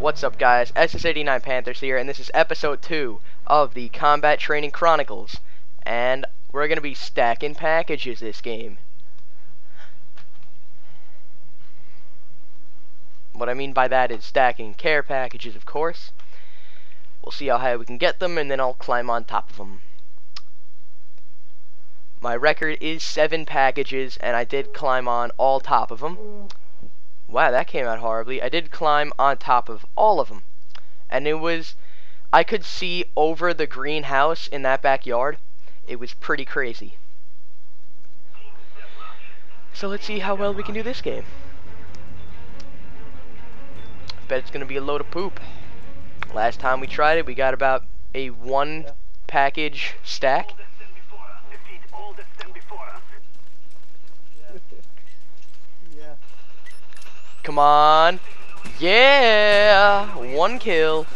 What's up guys, SS89 Panthers here, and this is episode 2 of the Combat Training Chronicles. And we're going to be stacking packages this game. What I mean by that is stacking care packages, of course. We'll see how high we can get them, and then I'll climb on top of them. My record is 7 packages, and I did climb on all top of them. Wow, that came out horribly. I did climb on top of all of them. And it was, I could see over the greenhouse in that backyard. It was pretty crazy. So let's see how well we can do this game. I Bet it's going to be a load of poop. Last time we tried it, we got about a one package stack. Come on. Yeah! One kill.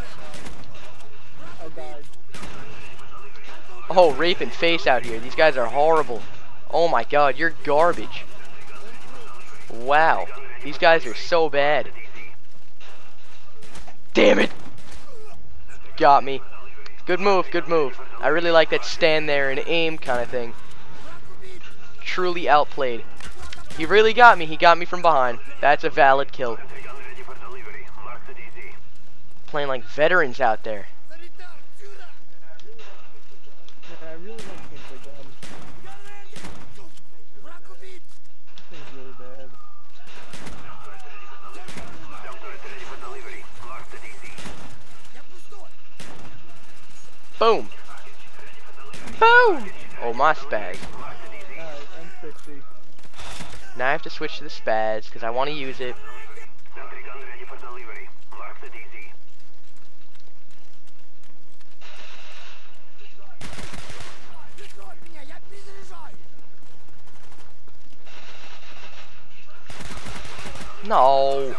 Oh, rape and face out here. These guys are horrible. Oh my god, you're garbage. Wow. These guys are so bad. Damn it! Got me. Good move, good move. I really like that stand there and aim kind of thing. Truly outplayed. He really got me. He got me from behind. That's a valid kill. Playing like veterans out there. Boom. Boom! Oh, my spaz. Alright, I'm 60. Now I have to switch to the spaz because I want to use it. No.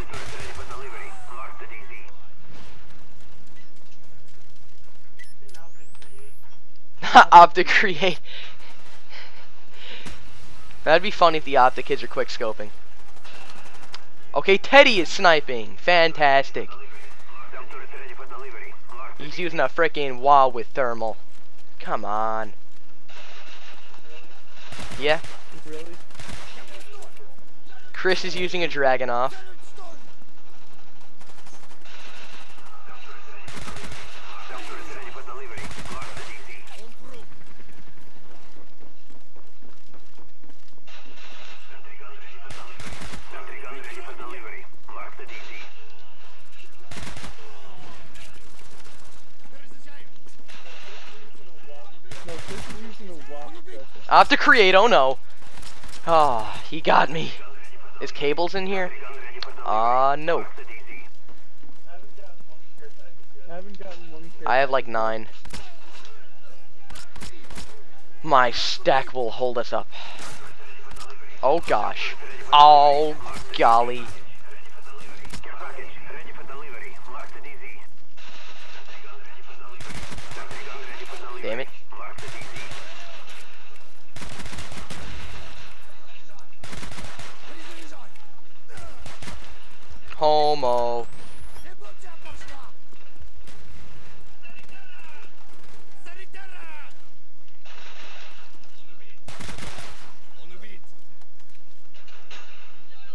Optic create. That'd be funny if the Optic kids are quick scoping. Okay, Teddy is sniping. Fantastic. He's using a freaking wall with thermal. Come on. Yeah? Chris is using a Dragunov. No, this is using a wasp vessel. I have to create, oh no. Ah, he got me. Is cables in here? Uh, no. I have like nine. My stack will hold us up. Oh gosh. Oh golly. Damn it. Homo.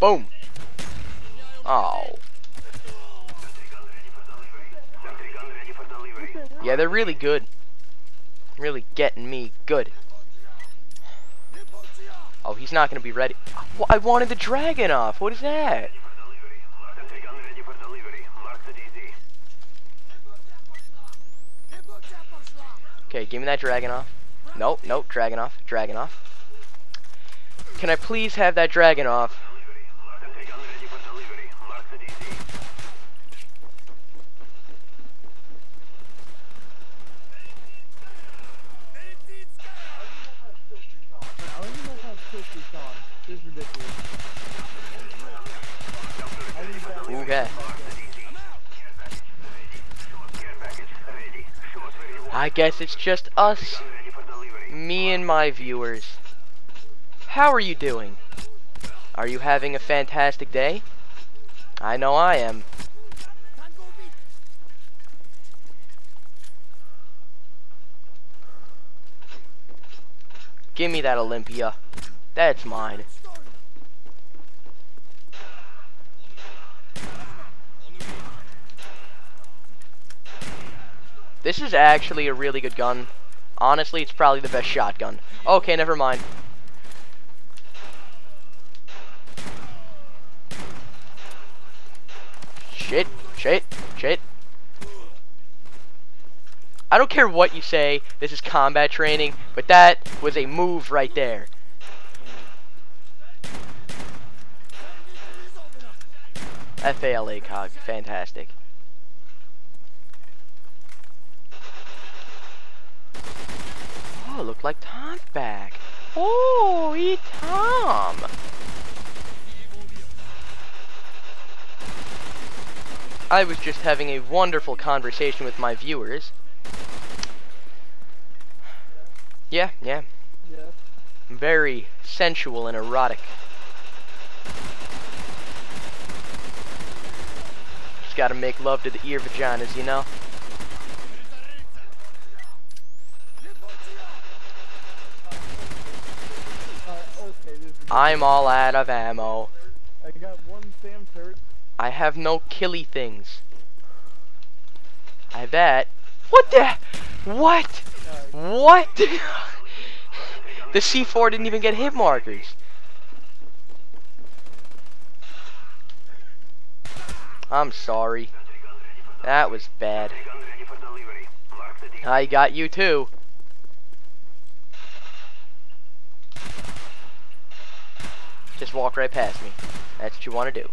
Boom. Oh. Yeah, they're really good. Really getting me good. Oh, he's not going to be ready. I wanted the Dragunov. What is that? Okay, give me that Dragunov. Nope, nope, Dragunov, dragon off. Can I please have that Dragunov? I I guess it's just us, me and my viewers. How are you doing? Are you having a fantastic day? I know I am. Give me that Olympia. That's mine. This is actually a really good gun. Honestly, it's probably the best shotgun. Okay, never mind. Shit, shit, shit. I don't care what you say, this is combat training, but that was a move right there. FAL ACOG, fantastic. Oh, look like Tom's back. Oh, eat Tom. I was just having a wonderful conversation with my viewers. Yeah, yeah. Yeah. Very sensual and erotic. Just gotta make love to the ear vaginas, you know? Uh, okay, this is I'm all out of ammo. I got one SAM turret. I have no killy things. I bet. What the? What? What? the C4 didn't even get hit markers. I'm sorry. That was bad. I got you too. Just walk right past me. That's what you want to do.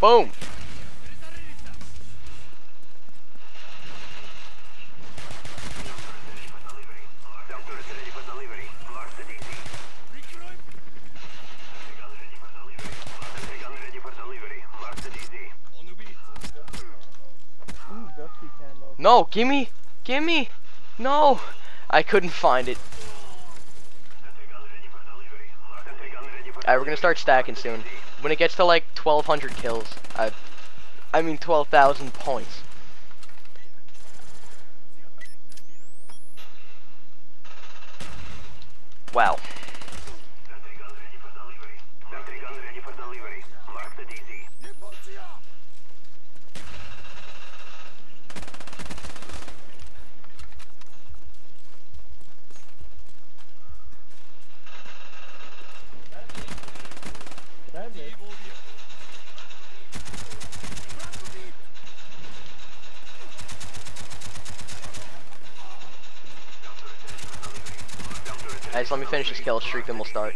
Boom. No, gimme, gimme. No, I couldn't find it. Alright, we're gonna start stacking soon. When it gets to like 1,200 kills, I, I mean 12,000 points. Wow. So let me finish this kill streak, then we'll start.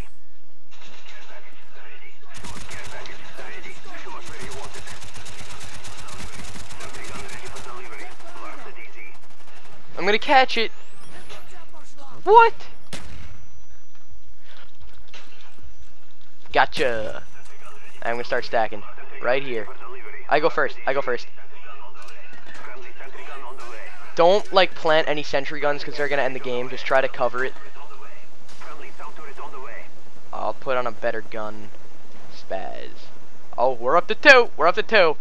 I'm gonna catch it. What? Gotcha. I'm gonna start stacking right here. I go first. I go first. Don't like plant any sentry guns because they're gonna end the game. Just try to cover it. I'll put on a better gun. Spaz. Oh, we're up to two. We're up to two.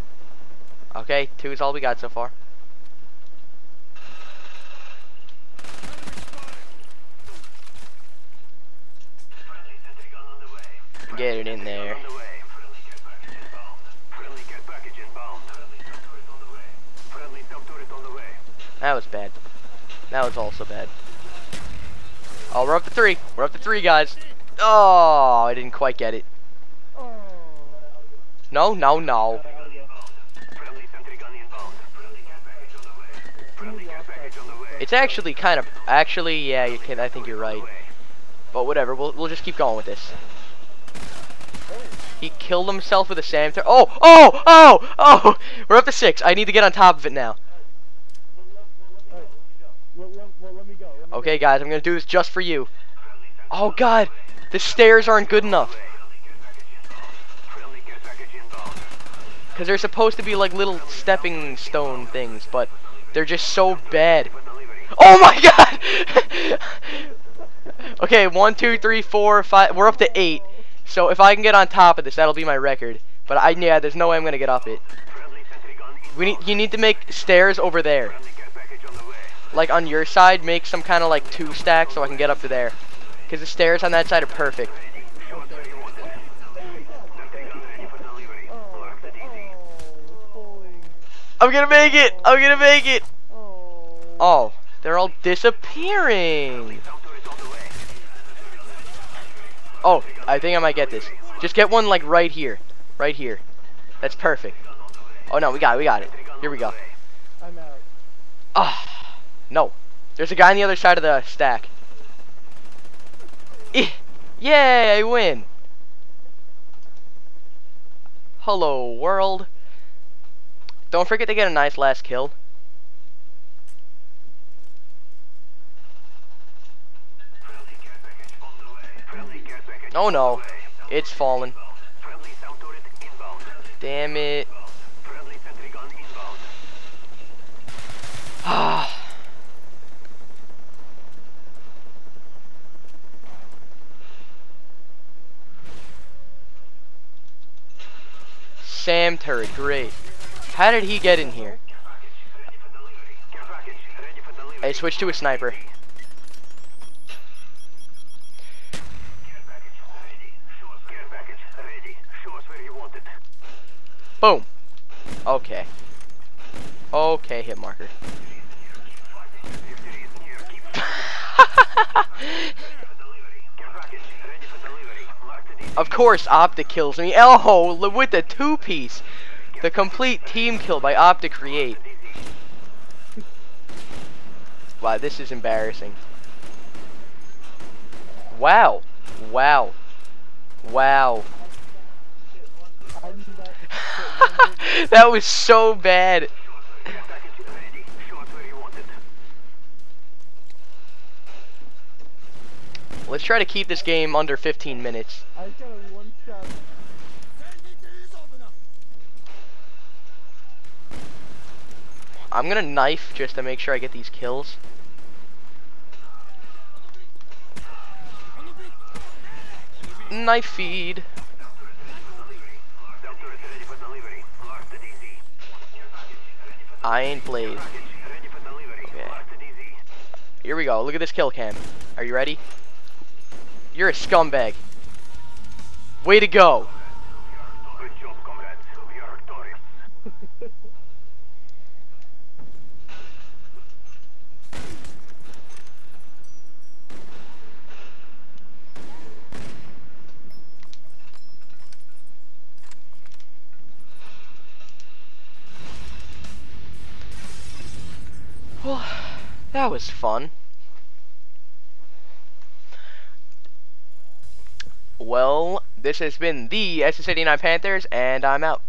Okay, two is all we got so far. Get it in there. That was bad. That was also bad. Oh, we're up to three. We're up to three, guys. Oh, I didn't quite get it. No, no, no. It's actually kind of, actually, yeah, you can. I think you're right. But whatever, we'll we'll just keep going with this. He killed himself with a Sam Oh, oh, oh, oh! We're up to six. I need to get on top of it now. Okay, guys, I'm gonna do this just for you. Oh God, the stairs aren't good enough. Cause they're supposed to be like little stepping stone things, but they're just so bad. Oh my God! okay, one, two, three, four, five. We're up to eight. So if I can get on top of this, that'll be my record. But I yeah, there's no way I'm gonna get up it. We need you need to make stairs over there. Like on your side, make some kind of like two stacks so I can get up to there. Cause the stairs on that side are perfect. Oh. I'm gonna make it. I'm gonna make it. Oh. Oh, they're all disappearing. Oh, I think I might get this. Just get one like right here. Right here. That's perfect. Oh no, we got it, we got it. Here we go. I'm out. Ah, no. There's a guy on the other side of the stack. Yay, I win. Hello, world. Don't forget to get a nice last kill. Oh no, it's fallen. Damn it. Ah. SAM turret, great. How did he get in here? I switched to a sniper. Boom. Okay. Okay, hit marker. Of course, Optic kills me. Oh, l- with the two piece. The complete team kill by Optic Create. Wow, this is embarrassing. Wow. Wow. Wow. That was so bad. Let's try to keep this game under 15 minutes. I. I'm gonna knife just to make sure I get these kills. Knife feed. Iron Blade. Okay. Here we go. Look at this kill cam. Are you ready? You're a scumbag. Way to go. Well, that was fun. Well, this has been the SS89 Panthers, and I'm out.